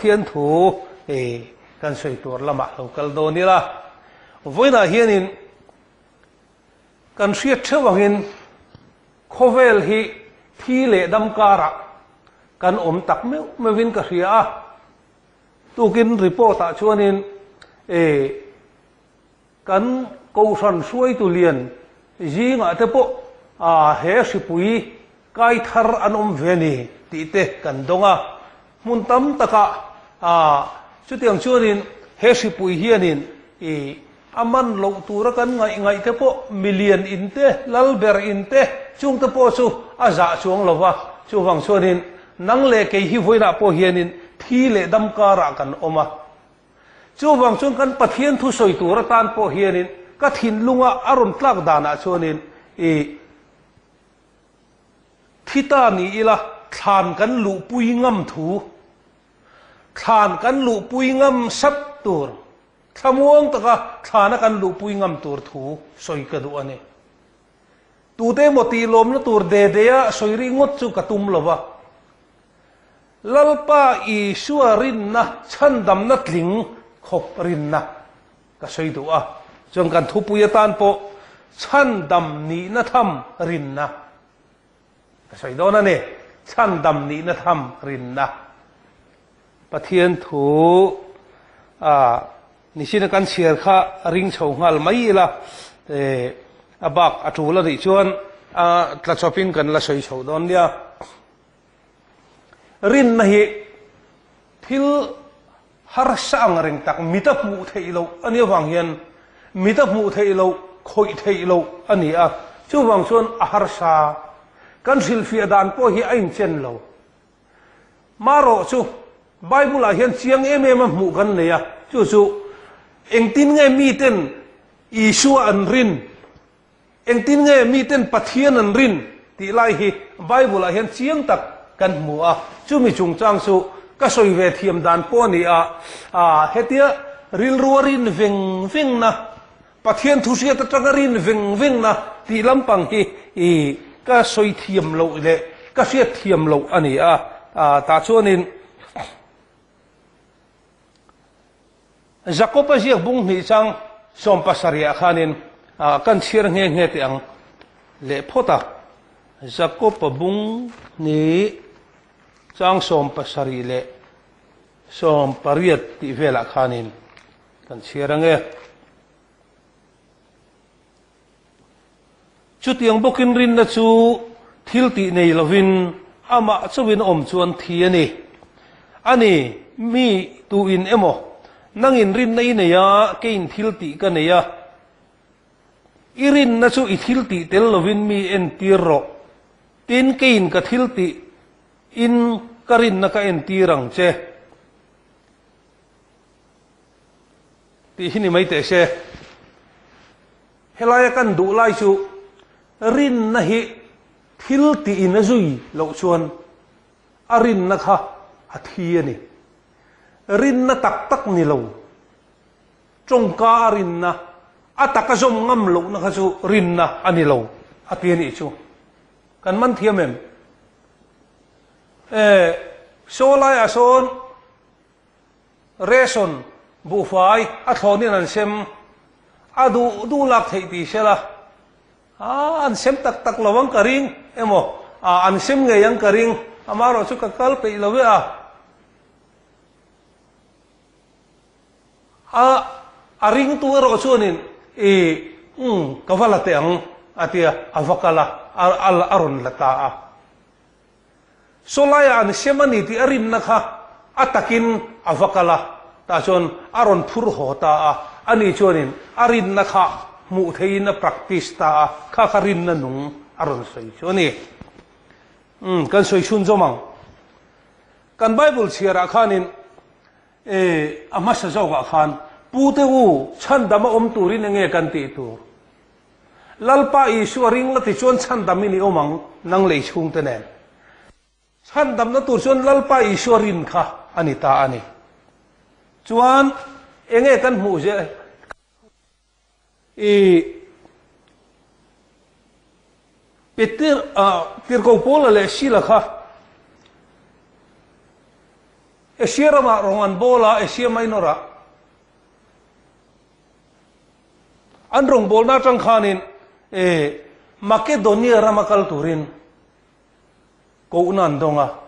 thiên thủ e kan soi tur lama local do ni la voina hianin kan riat thewangin khovel hi thi le dam kara kan om tak me mewin ka ria tukin report a chuanin ê kan câu san suai tu liền gì ngã thế bộ à hệ sự bùi cái thar anh om về nè tí tê cần đông à. muntam taka a chutiang chuanin he ripui hianin e aman lo tura kan ngai ngai te po million in te lalber in te chung te po chu a za chuang lova chu wang chuanin nang le ke hi voina po hianin thi le dam ka ra kan oma chu wang chung kan pathian thu soi tura tan po hianin ka thin lunga arun tlak dana chuanin e thita ni ila ทานกันหลุปุยง่ำถู ทานกันลุปุยงำสับตัวขมวงตะกะทานกันลุปุยงำตัวถูสอยกระดูอันนี้ตัวเตมตีลมนะตัวเดเดียสอยริงดจุกตุมลวะลลปาอีชัวรินนะฉันดำนัดลิงขบรินนะก็สอยดูอะจงกันทุปุยตานโปฉันดำนี้นะทำรินนะก็สอยดูนั่นเองฉันดำนี้นะทำรินนะ ประเทียนถูอ่านิชินกันเชียร์ข้าริงชางหัลไม่ละเอออาบักอาจูละดิชวนอ่าตะชอปินกันละใชอยชดอนเดียรินไม่ทิลฮาร์สังริงตักมิตาผู้เที่โลอันนี้ฟังเห็นมิตาผู้เที่โลคอยเที่โลอันนี้อะช่วังชวนอาฮาร์สากันสิลฟีดานพ่อฮิอินเช่นโลมาโรชู bible a hian chiang em em mu kan này à chu chu eng tin nge mi ten isu an rin. Eng tin nge mi ten pathian an rin. Ti lai hi bible a hian chiang tak kan mu a. Chu mi chung chang su, ka soi ve thiam dan po ni a. A hetia ril ruarin veng veng na. Pathian thu sia ta tangarin veng veng na. Ti lampang hi, i, ka soi thiam lo le, ka sia thiam lo ani a. A, ta chuanin zakopa ziak bung mi chang som pasaria khanin a kan chhir nge nge te ang le phota. Zakopa bung ni chang som pasari le som pariat ti vela khanin. Kan chhir nge chutiang bokin rin na chu thilti nei lovin ama chuwin om chuan thiani ani mi tu in emo. Nang in rin nei này ya cái in thiếu tị cái này ya irin na chú i tel lovin mi en tiro. Tin cái in ka thiếu in karin na ka en tirang che. Ti hini mai te se helaya kan du lai chu rin na hi thil ti in a zui lo chuan arin na kha, a thi ani rin na tak tak ni lo. Trong ka rin na a tak a zom ngam lo na kha chu rin na ani lo. A ti ni chu. Kan man thiam em. Eh, e so lai a son. Reson. Bu fai. A thonin an sem. A du du lak thei ti sela a, an sem tak tak lawang karing emo, a, an sem ngeyang karing amaro chu ka kal pe lawe a. a aring tu ro chuanin e um hmm, kavala te ang atia avakala al aron lata a solaya an semani ti arin na kha atakin avakala ta chon aron phur hota a. Ani chuanin arin na kha mu thein na practice ta kha kharin na nung aron soi choni um hmm, kan soi chun zomang kan bible chiara khanin e amasa zoga khan pu chan dama om turin nge kan ti tu. Lalpa isu ring la ti chon chan dami ni omang nang lei chung te nen. Chan dam na tur chon lalpa isu rin kha ani ta ani chuan, enge kan mu je. E Peter a tirko pola le sila kha. E shira ma rongan bola e Asia mainora an rung bol na tang khanin e Makedonia ramakal turin. Ko unan donga.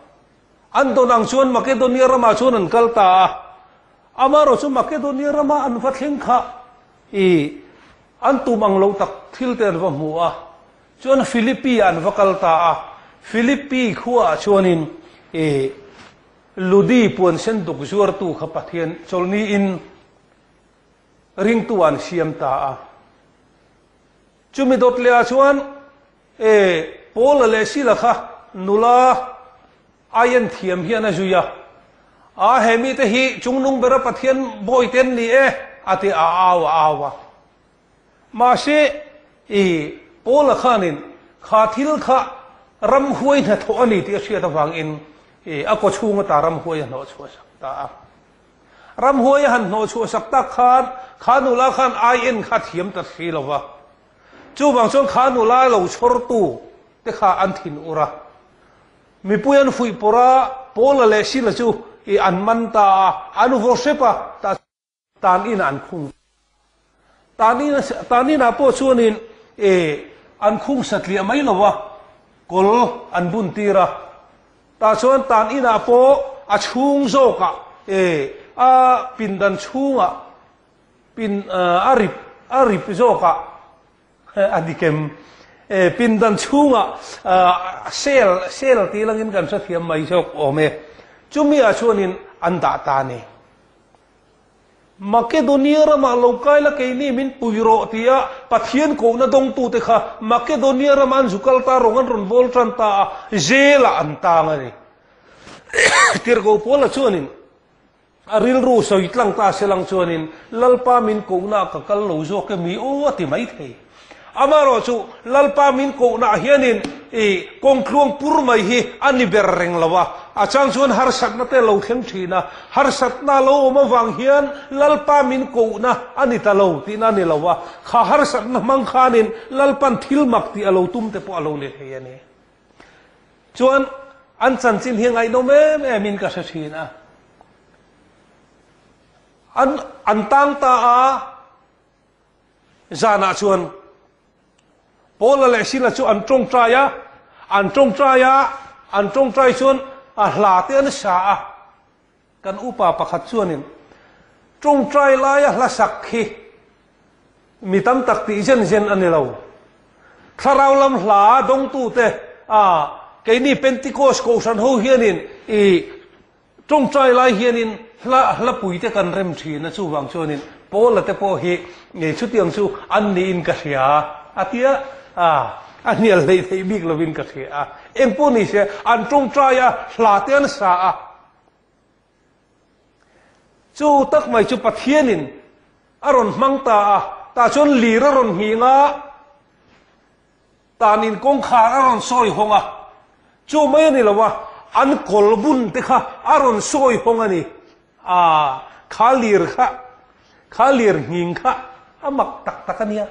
An donang chuan Makedonia rama chuan an kalta amaro chu Makedonia rama an vathling kha. E an tumang lo tak thil ter va mu a. Chuan Philippi an vakal ta a. Philippi khuwa chuanin e ludi puan sen duk zuar tu kha pathian. Cholni in ring tuan siam ta a. จุมิดดเลียชวนเอโปลเลสีล่ะค่ะนุลาอายันเทียมเฮียนะจุยาอาเฮมีแต่ฮีจุงนุงเบรปะเทียนบอยเทนนี่เออาติอาอาวอาวะมาเชเอีโปลข้านินขาทิลขารำหวยนะทอันนี้ที่เชื่อตะวังอินเออก็ชูงตารำหวยนะชัวสักตารำหวยหันโนชัวสักตาขานขานุลาขานอายินขาเทียมตัดสีละวะ จู่บางช่วงขานุลาเราชอรตูแต่ขาอันถินอุระมีปุยันฟุยปุระโปลเลสิละจูอีอันมันตาอันวอเซปะตาตานีนอันคุงตานอินตานอินอาโปชวนินเออันคุงสัตเลียไม่ละวะกลอันบุนตีระตาชวนตานีนอาโปอาชุงโซกะเออาปินดันชุงอะปินอาริบอาริบโซกะ adikem pindan chunga sel sel ti langin kan sa thiam mai sok ome chumi a chuanin an da ta ne Makedonia rama lokai la keini min puiro tia pathian ko na dong tu te kha. Makedonia rama an zukal ta rongan ron bol tran ta jela an ta ngani tir go pola chuanin aril à, ru so itlang ta selang chuanin lalpa min ko na ka kal lo zo ke mi o ti mai thei amaro chu lalpa min ko na hianin e kong kluang pur mai hi, ani ber reng lawa. A chang chuan har sat na te lo thleng thina har sat na lo ma wang hian, lalpa min ko na ani ta lo ti na ni lawa. Kha har sat na mang khanin lalpan thil mak ti alo tum te po alo le he ani chuan, an chan chin hi ngai no me me min ka sa thina an an tang ta a, zana chuan ô là lệ xin là chú ăn trong trai á ăn trong trai á ăn trong trai xuân à là thế nó xả à cần upa pakhat xuân nên trong trai lai á là sắc khi mi tam tắc tỷ dân dân anh lâu thà rau lâm lá đông tu tê à cái ni pentecost cầu san hô hiền in i trong trai lai hiền in là là bụi tê cần rem chỉ nó chú vàng xuân in po là tê po hi ngày chút tiếng chú ăn ni in cả à à tiếc อันนี้เลยที่บิ๊กลวินก็คือเอ็งพูนี่เสียอันตรงใจอะลาเตียนสาอะจูตักไม่จูปะเทียนินอารมณ์มังตาอะตาชนหลีอารมณ์หิงอะตานินกงขาอารมณ์ซอยหงอะจูไม่นี่ละวะอันกลบุญติค่ะอารมณ์ซอยหงอันนี้อ่าขาหลีร์ค่ะขาหลีร์หิงค่ะอามักตักตักเนี่ย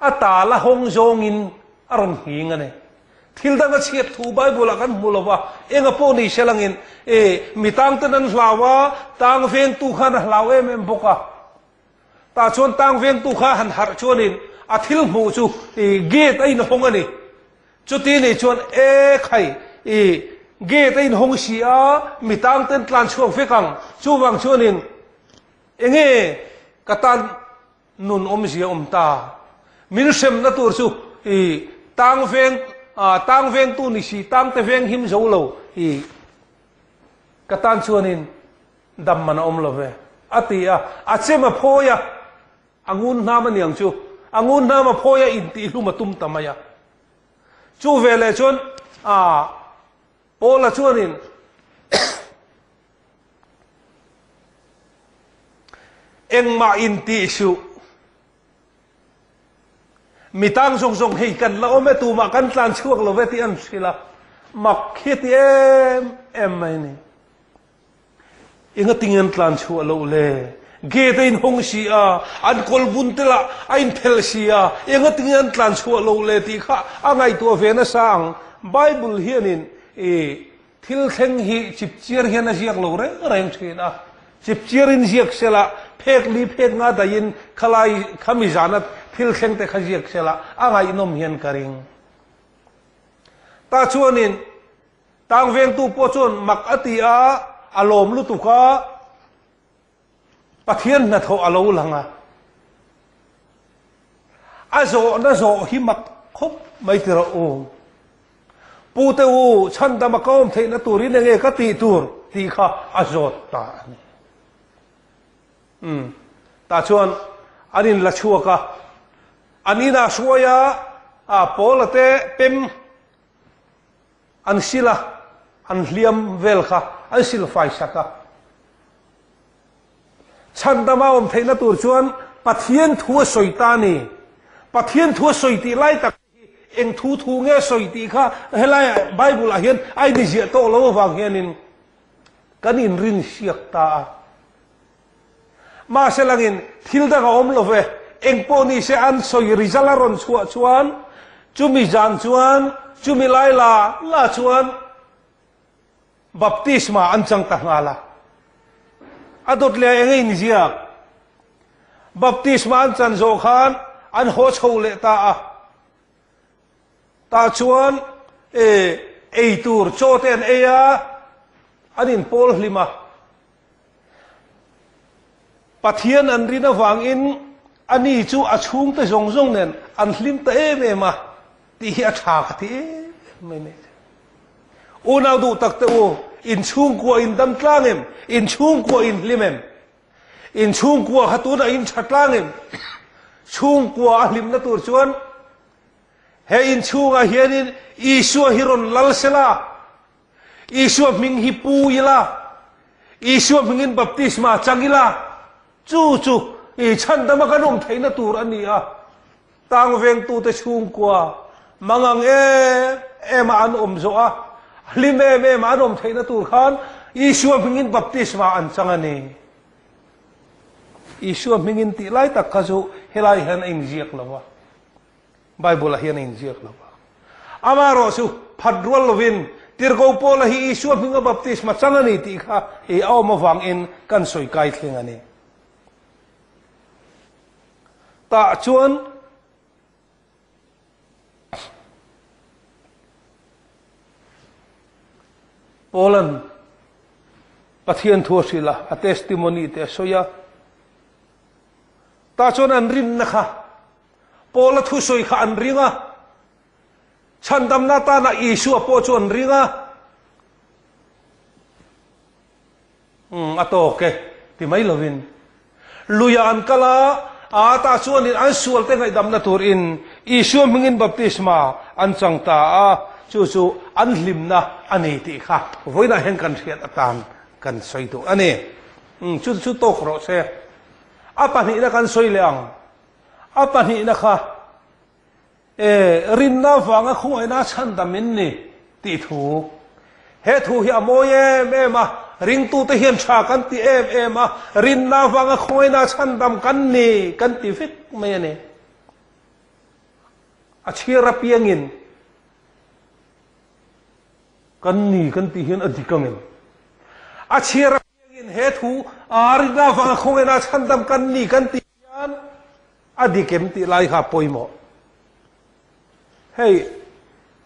anh ata la hong zong in aron hinga ne. Thil da nga chiat thu bible kan mulawa enga po ni selangin e mitang tan an hlawa tang veng tu khan em mem boka ta chon tang veng tu kha han har chonin a thil mu chu e gate ai no hong ani chu ti ni chon e khai e gate in hong si a mitang tan tlan chuang fe kang chu wang nghe enge katan nun om sia om ta min sem na tur su. I tang veng à tang veng tu ni si, tang te veng him zo lo. I katan chuanin dam man om lo ve. Ati a a chema phoya angun na ma niang chu. Angun na ma phoya in ti lu ma tum tamaya chu ve le chon a pola chuanin eng ma in ti su. มีตั้งทรงๆให้กันแล้วแม่ตูมากันตานช่วงเราเวทีอันสิละมักคิดเอ็มเอ็มไม่นี่ยังติงเงินตานช่วงเราเลย getain hong sia an kol bun tela ein phel sia enga ting an tlan chua lo le ti kha angai to ve na sang bible hianin e thil theng hi chip chier hian a ziak lo re reng thina chip chier in ziak sela phek li phek nga da in khalai khami janat thil thleng te kha ziak sela angai nom hian karing. Ta chuanin tang veng tu po chun mak ati a alom lu tu kha pathian na tho alo langa a. Zo, na zo hi mak khop mai tira o pu te u, chan da makom thei na turi ne nge ka ti tur, ti kha a zot ta um ta chuan anin la chua ka anina suaya a polate pem an sila, an hliam vel kha an sil fai saka chan da ma om thei na tur chuan, pathian thua soitani. Pathian thua soiti lai tak eng thu thu nghe soi ti kha, helai bible a hian ai ni zia to lo wang hian in kan in rin siak ta. Ma se langin, thil da ga om lo ve eng po ni se an soi rizala ron chua chuan chumi jan chuan chumi lai la la chuan baptisma an chang ta ngala adot le eng ni zia baptisma an chan zo khan an ho chho le ta a ta chuan e ei tur choten eya anin pol hlima pathian an rina wang in ani chu a chung te zong zong nen an hlim te e me ma ti a tha kha ti me me o na du tak te o in chung ko in dam tlang em in chung ko in hlim em. In chung ko ha tu na in chat tlang em. Chung ko a hlim na tur chuan. He in chung a hian in isua hiron lal sela isua ming hi pu ila isua ming in baptisma changila chu chu. I chan dama kanom theina tur ani a tang veng tu te chung kwa mangang e em an om zo a. Lim em em an om theina tur khan. Isua mingin baptisma an changani isua mingin ti lai tak khazu helai han in jiak lawa Bible hian in ziak lawa amaro su phadrol lovin tirgo pola hi isu hinga baptisma changani ti kha. E aw ma wang in kan soi kai ต่อชวนโปแลนด์ประเทศทัวสิลาอัตเอสติมอนีเตโซยาต่อชวนอันรินนะคะโปแลนด์ทุสอยค่ะอันริงอะฉันดำนาตานาอิสุอาโปชวนริงอะอืมอะโตโอเคที่ไม่ลวินลุยอันกะลา ta chuan in an sual te ngai dam na tur in isu mingin baptisma an chang ta a chu chu an hlim na ani ti kha voina hen kan thiat atan kan soi tu ani um chu chu to kro se apa ni na kan soi leang apa ni na kha e rin na wanga khoi na chan da min ni ti thu he thu hi amoye me ma ring tu te hian tha kan ti em em a rin na wanga khoi na chan dam kan ni kan ti fik me ne a chira piangin kan ni kan ti hian adikangin a chira piangin he thu ari na wanga khoi na chan dam kan ni kan ti hian adi kem ti lai kha poimo hei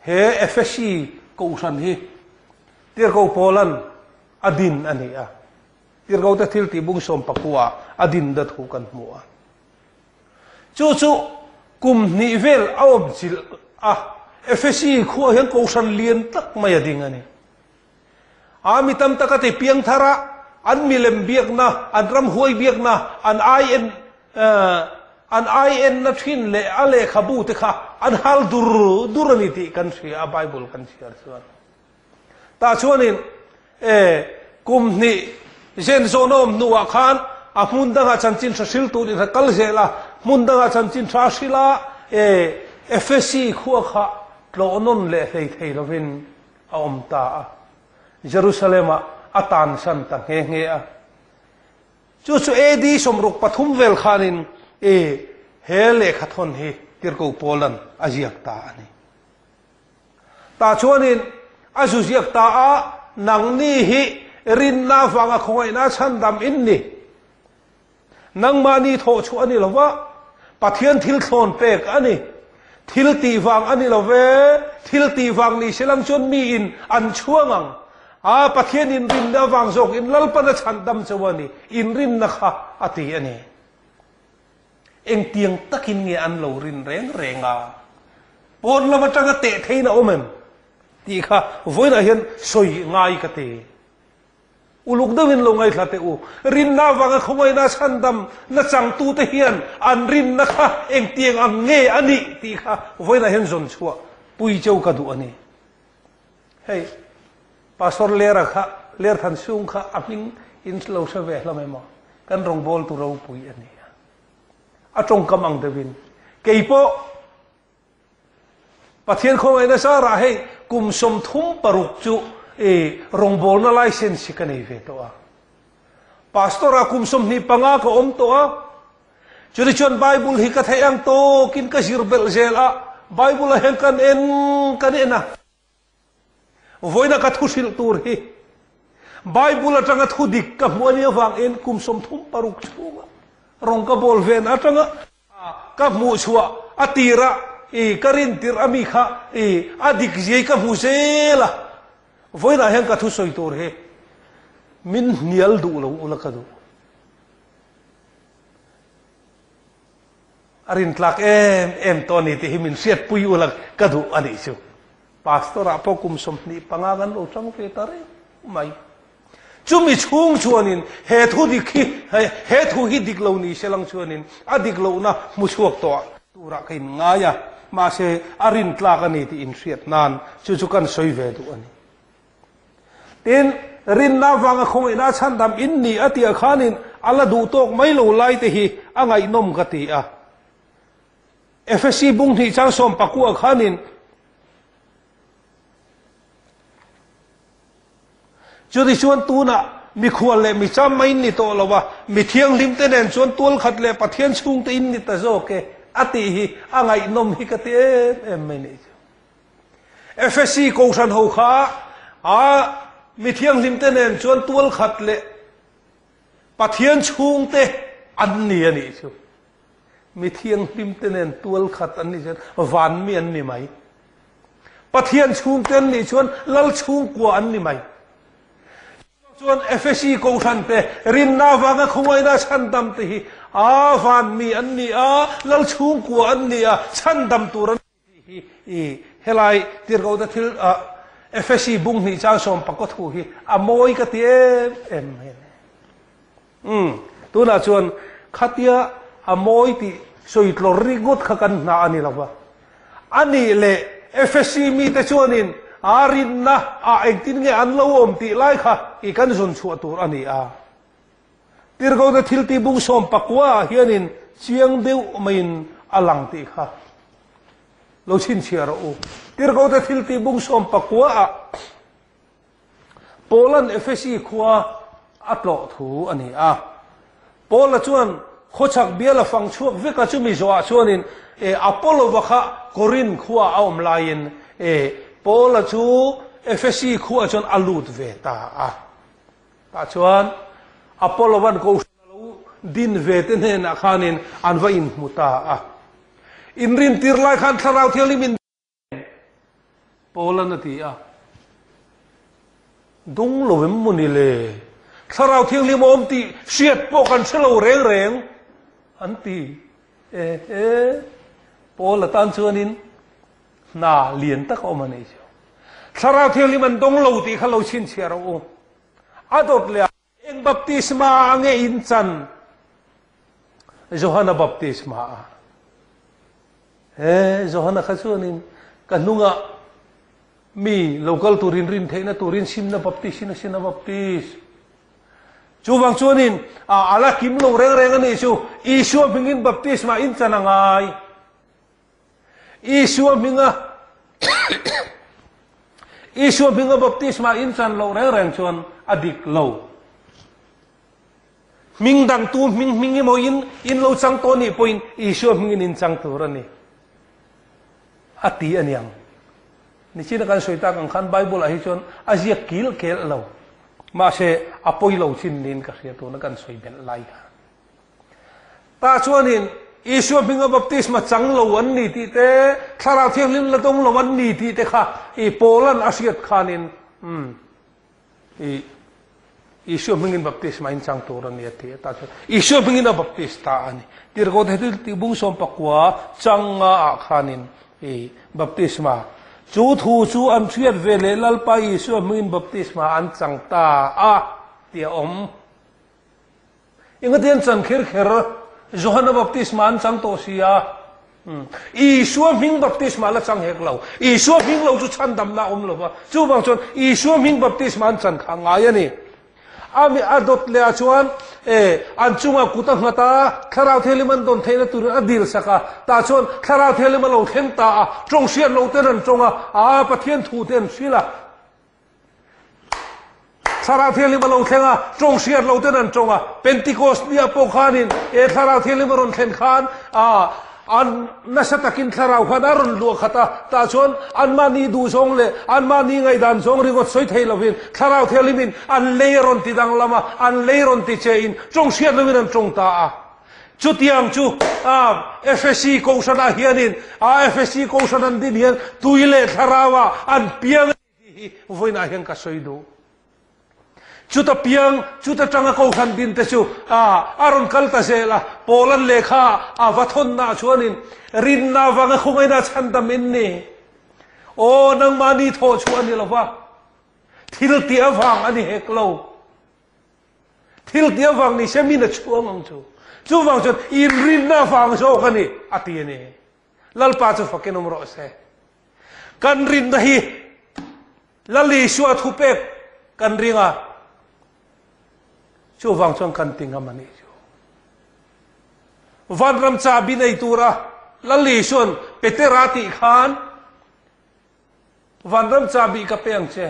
he fsc ko san hi tir ko polan adin, ani ah. a tir ta thil ti bung som pakua, adin da thu kan mu a ah. chu chu, kum ni vel awm chil ah. a fsc khu hian ko san lien tak mai ading ani. Ami tam takate piang thara, an milem biak na, an ram huai biak na, an in eh, an ai en na thin le ale khabu te kha, an hal dur dur ni ti kan si a bible kan si ar chuan. Ta chuanin กุมนี่เช่นโซนอมนัวคานอามุนดังอาชันจินชาชิลตูนี่ถ้ากัลเจละมุนดังอาชันจินชาชิลาเอเอฟซีขัวขะโลนนเละเลยไทยลวินอมตาเยรูซาเล็มอาตานสันตังเฮงเงอจู่จู่เอดีสมรุกปฐุมเวลคานินเอเฮเลขัดทนเฮติรกูโปลันอาเจียกตาอันนี้ตาชวนินอาจุเจียกตาอา นังนี่ฮิรินนาฟังคอยนะฉันดำอินนี่นังมานี่โถชัวนี่หรอวะปะเทียนทิลโซนเปกอันนี้ทิลตีฟังอันนี้หรอเวทิลตีฟังนี่เชลังชนมีอินอันชั่วงังอาปะเทียนอินรินนาฟังจกอินลัลปะนะฉันดำชวนี่อินรินนะคะอติอันนี้เองเตียงตะกินเงี้ยอันเหลารินแรงแรงอะปนละมาจังเตะเทนเอาเมืน ti kha voina hian soi ngai ka te uluk dawin lo ngai thate u. Rin na wanga à khomai na sandam na chang tu te hian an rin na kha eng tiang à ang nge ani à ti kha voina hian zon chua, pui chau ka du ani hey, pastor lera kha ler than sung kha aping in lo sa ve lamai ma kan rong bol tu ro pui ani a trong kamang ang devin keipo pathian khomai na sa ra, hey kum som thum paruk chu e rong bol na license ka nei ve to a. Pastor a kum som ni panga ko om to a. Churi chon bible hi ka thayang to kin ka sirbel zel a. Bible a hen kan en kan ena voina ka thu sil tur hi. Bible atanga thu dik ka muani wang en kum som thum paruk chu rong ka bol ven atanga ka mu chua atira e karin tir ami kha e adik zai ka musela voi na hang ka thu soi tor he. Min nial du lo ula ka du. Arin tlak em em to ni ti himin siat pui ula ka du, ani chu. Pastor ah apo kum som ni pangagan lo chang pe tare mai. Chumi chung chuanin, he thu dik hi he thu hi dik lo ni selang chuanin, adik lo na mu chuak to ตูรักองนง่ายมาเชอรินตลากันนี่ที่อินเสียดนานชูชุกันสวยเวดุอันนี้เต็นรินน้าวังคงอินาชันดำอินนี่อติอาคานินอัลลดูตกไม่รู้ไล่แต่ฮีอ่างไอนมกติอะเอฟซีบุ้งที่จังสมปักวัวคานินจุดที่ชวนตูน่ะมีควรเลยมีจำไม่นี่โตแล้ววะมีเที่ยงลิมเตนนชวนตัวขัดเลยปะเทียนชุงตีนนี่ตะโจเก ati hi angai nom hi ka te em mai ni FSC ko san ho kha, a, mi thiang lim te nen chuan tual khat le pathian chung te, an ni ani chu mi thiang lim te nen tual khat an ni chen van mi an ni mai. Pathian chung ten ni chuan, lal chung ko an ni mai. Chuan FSC ko san te, rin na wanga khongoi na san dam te hi À, van mi an ni lal chung của an ni a chan dam tur an hi i helai tir go da thil a FSC bung ni chang som pakot hu hi. A moi ka ti em em um tu na chuan khatia a moi ti soi tlor ri kha kan na ani lawa ani le FSC mi te chuanin arin na a engtin nge an lo om ti lai kha i kan zon chu tur ani a tir go thil ti bung som pakwa hianin chiang deu main alang ti kha. Lo chin chiar o. Tir go na thil ti bung som pakwa a polan fsc khwa atlo thu ani a. Pola chuan khochak biala fang chuak veka chumi zo chuanin e apollo wakha korin khwa aom lain e pola chu fsc khwa chuan alut ve ta a. Ta chuan apollo wan ko din ve te ne na khanin, an va in muta a. In rin khan tharau thiali min polan ati a. Dung lovem munile muni tharau thiali mom ti siat po kan selo reng reng. Anti e e pola tan chuanin, na lien tak o mani chu tharau thiali man dong lo ti khalo chin chiaro o adot le baptisma ange inchan Johanna baptisma. Eh Johanna khachuanin kanunga mi local turin rin theina turin simna baptisina sina baptis. Chu wang chuanin ala kim lo reng reng ani chu isu bingin baptisma inchan angai. Isu minga isu minga baptisma inchan lo reng reng chuan adik lo ming dang tu ming ming mo in in lo chang to ni point i sho ming in chang tu ra ni. Ati anyang ni china kan soita kan khan bible a hi chon azia kil kel lo ma se apoi lo chin nin ka ria tu na kan soi ben lai ha. Ta chuanin Isu binga baptisma chang lo wan ni ti te thara thiang lim la tong lo wan ni ti te kha i polan asiat khanin um i Isu mingin baptis main chang turan ni ti ta chu Isyo mingin baptis ta ani. Tir ko the ti bung som pakwa changa a khanin. E baptisma. Chu thu chu an thiat ve le lal pa Isu mingin baptisma an chang ta a, ti om. Inga tian chan khir khir johana baptisma an chang to sia i suam baptisma la chang hek lo i suam hing lo chu chan dam na om lo ba. Chu bang chon i suam baptisma an chan kha nga ya ni. Ami adot le chuan e an chunga kuta ngata kharau theliman don theina tur adil saka ta chon kharau theliman lo them ta a trong sian lo ten an chonga a pathian thu ten sila thara theli ma lo thenga trong siat lo ten an chonga pentecost nia po khanin e thara theli ma ron thlen khan a an na sa takin thlarau khan a rawn luah khat a tah chuan an mahni du zawng leh an mahni ngai dan zawng ringaw sawi thei lovin thlarau thelimin an lei rawn ti dang lama an lei rawn ti cein ṭawng hriat lovin an ṭawng tah a chu tiang chu a fsc kosan ah hianin a fsc kosan an din hian tui leh thlarau ah an piang hi voinah hian ka sawi duh ta piang chú ta trăng câu khăn din te chú à aron kal ta se la, polan lekha à vathon na chuanin. Rin na wanga khumai na chan ta min ni. O, nang mani tho chuan ni lawa thil tia wang ani hek lo. Thil tia wang ni semi na chuang ang chu. Chu wang chu in rin na wang so ka ni. Ati ni. Lal pa chu fakin umro se. Kan rin na hi. Lali shuat hupek kan ringa. Chu wang chuan kan ting am ani chu van ram cha bi nei tura lali shon peterati khan van ram cha bi ka peng che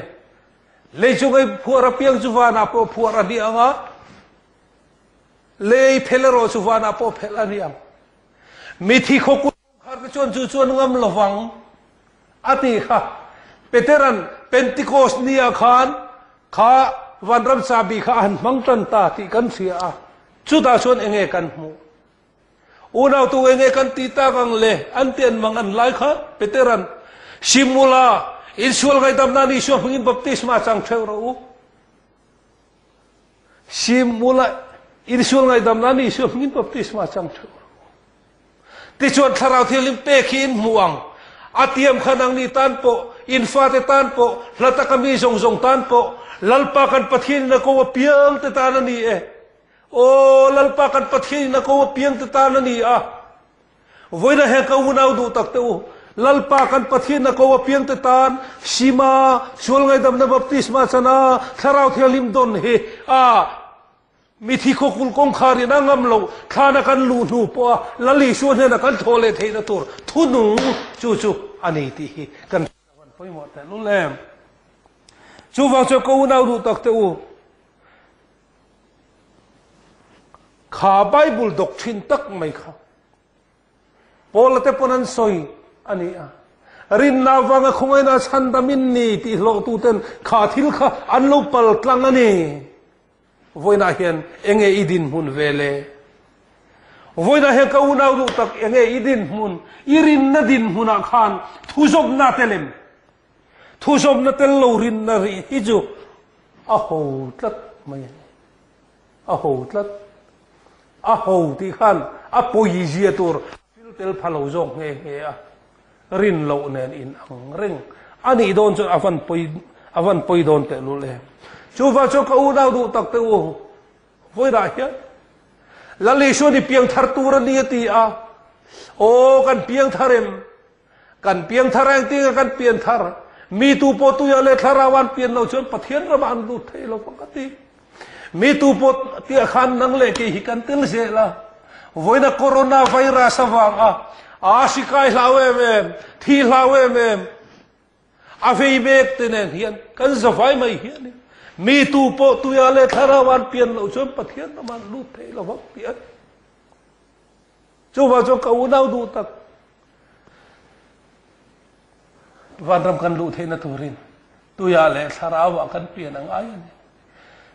le chu ngai phuara piang chu wana po phuara di anga le phelero chu wana po phelani am mi thi kho ku khar ka chon chu chon ngam lawang ati kha peteran pentecost nia khan kha วันรับซาบีข้าอันมังตันตาที่กันเสียชุดอาชวนเองกันหูอุณาตัวเองกันตีตากังเลยอันเตียนมังอันไล่ข้าเปเตรันชิมูลาอินสุลไกตับนานิชวนพึงอินบัพติสมาจังเทวรูชิมูลาอินสุลไกตับนานิชวนพึงอินบัพติสมาจังเทวรูติชวนทาราวเทลิมเปคินหวงอาเทียมขนังนีตันโป infate tan po lata kami zong zong tan po lalpakan pathin na ko piang tetana ni e o lalpakan pathin na ko piang tetana ni a voina he ka unau du tak te u lalpakan pathin na ko piang tetan sima sul ngai dam na baptisma sana tharau thelim don he a มีที่ควบคุมกองคารีนางำลงข้านักันลูนูปะละลีชวนเนี่ยนักันโทเลเทนตัวทุนุจูจูอันนี้ที่กัน poi mo ta lu lem chú vang cho câu nào đủ tắc tiêu khá Bible doctrine tắc mày khá. Paul te ponan soi ani a rin na wanga khungai na chanda min ni ti lo tu ten kha thil kha an lo pal tlang ani voina hian enge idin hun vele voina he ka unau du tak enge idin hun irin na din huna khan thuzop na telem thu som na tel lo rin na ri hi chu a ho tlat mai a ho tlat a ho ti khan. A po yi zia tur fil tel phalo zong nge nge a rin lo nen in ang reng ani don chu avan poi avan poi don te lu le chu va chu ka u dau du tak te u voi ra hian la le shu ni piang thar tu ra ni ti a à. o kan piang tharem kan piang tharang ti kan piang thar. Mi tu po tu ya le tharawan pian lo chon pathian ra man lu thei lo pakati mi tu po ti khan nang le ke hi kan tel se la. Voina corona virus awang a. A sikai hlawe mem thi hlawe mem. A vei bek tenen hian kan zavai mai hian mi tu po tu ya le tharawan pian lo chon pathian ra man lu thei lo vak pian chu ba chu ka u nau du tak van ram kan lu theina turin. Tu ya le tharawa kan pian ang ai ni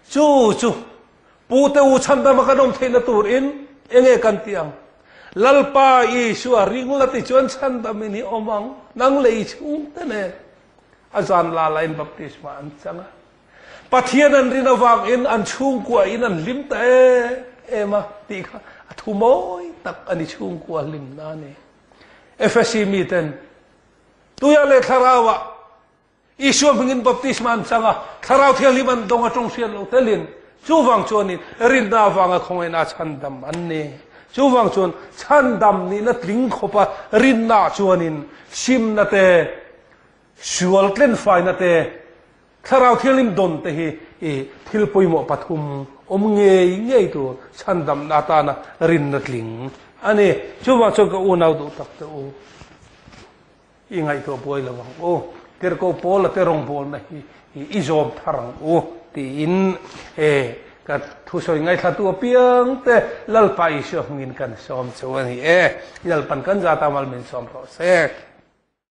chu chu. Pu te u chan da ma kan om theina turin enge kan tiang. Lalpa i su a ring la ti chuan chan da mi ni omang nang lei chung te ne. Azan la lain baptisma an changa. Pathian an rin awang in an chung kwa in an lim te. Ema ti kha. Thu moi tak ani chung kwa lim na ne efesi mi ten tuyale tharawa isu mingin baptisman sanga tharaw theliman donga tongsian lo telin chuwang chuanin rin na wanga khongaina chandam anne chuwang chuan chandam ni na tling khopa rin na chuanin sim na te sual tlen fai na te tharaw thelim don te hi e thil poimo pathum om ngei ngei tu chandam na ta na rin na tling ane chuwang chuan ka u nau du tak te u ingai to poi lawang o ter ko pol te rong bol na hi i zom tharang o ti in e ka thu soi ngai thatu piang te lal pai sho ngin kan som chuan hi e lal pan kan za ta mal min som ro se